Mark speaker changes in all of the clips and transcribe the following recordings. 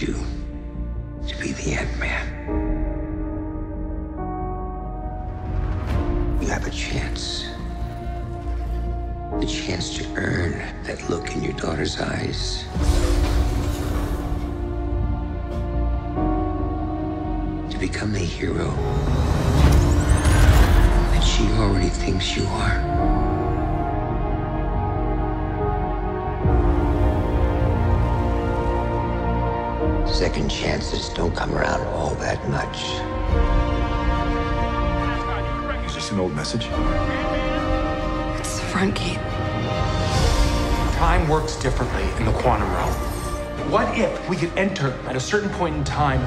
Speaker 1: you to be the Ant-Man. You have a chance. The chance to earn that look in your daughter's eyes. To become the hero that she already thinks you are. Second chances don't come around all that much.
Speaker 2: Is this an old message?
Speaker 3: It's the front gate.
Speaker 4: Time works differently in the quantum realm. What if we could enter at a certain point in time,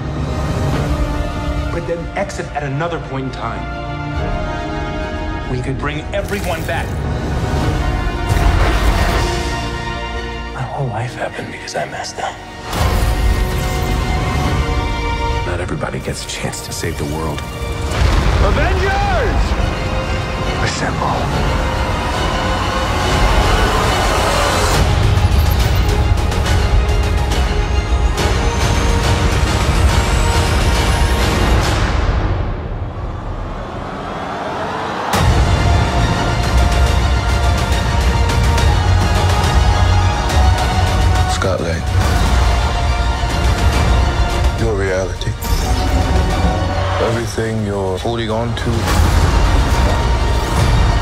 Speaker 4: but then exit at another point in time? We could bring everyone back. My whole life happened because I messed up. Everybody gets a chance to save the world. Avengers! Assemble.
Speaker 5: Scott Lang. Your reality. Everything you're holding on to.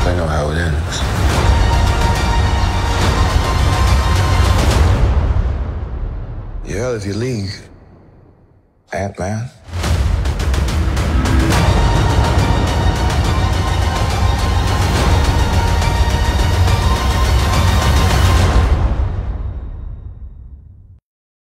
Speaker 5: I know how it ends. Reality League. Ant-Man.